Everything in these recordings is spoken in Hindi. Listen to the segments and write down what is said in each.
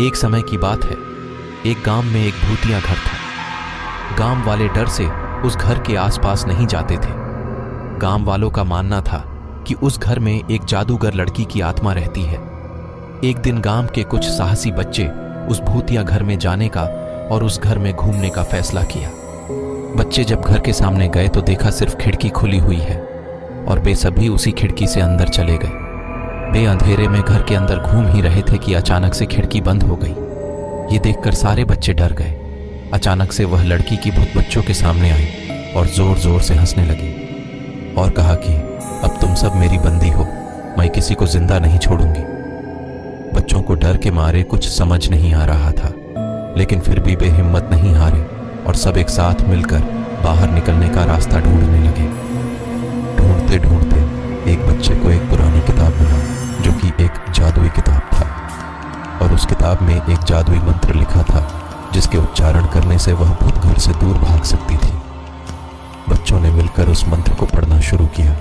एक समय की बात है। एक गाँव में एक भूतिया घर था। गाँव वाले डर से उस घर के आसपास नहीं जाते थे। गाँव वालों का मानना था कि उस घर में एक जादूगर लड़की की आत्मा रहती है। एक दिन गाँव के कुछ साहसी बच्चे उस भूतिया घर में जाने का और उस घर में घूमने का फैसला किया। बच्चे जब घर के सामने गए तो देखा सिर्फ़ खिड़की खुली हुई है और सभी उसी खिड़की से अंदर चले गए। वे अंधेरे में घर के अंदर घूम ही रहे थे कि अचानक से खिड़की बंद हो गई। ये देखकर सारे बच्चे डर गए। अचानक से वह लड़की की भूत बच्चों के सामने आई और ज़ोर ज़ोर से हंसने लगी और कहा कि, अब तुम सब मेरी बंदी हो। मैं किसी को ज़िंदा नहीं छोड़ूँगी। बच्चों को डर के मारे कुछ समझ नहीं आ रहा था, लेकिन फिर भी वे हिम्मत नहीं हारे और सब एक साथ मिलकर बाहर निकलने का रास्ता ढूँढने किताब में एक जादुई मंत्र लिखा था, जिसके उच्चारण करने से वह भूत घर से दूर भाग सकती थी। बच्चों ने मिलकर उस मंत्र को पढ़ना शुरू किया।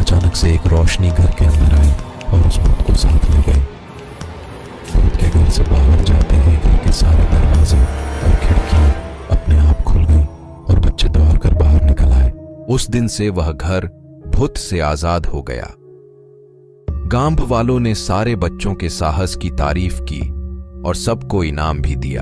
अचानक से एक रोशनी घर के अंदर आई और उस भूत को साथ ले गई। भूत के घर से बाहर जाते ही घर के सारे दरवाजे और खिड़कियाँ अपने आप खुल गई और बच्चे दौड़ कर बाहर निकल आए। उस दिन से वह घर भूत से आज़ाद हो गया। गाँव वालों ने सारे बच्चों के साहस की तारीफ़ की और सबको इनाम भी दिया।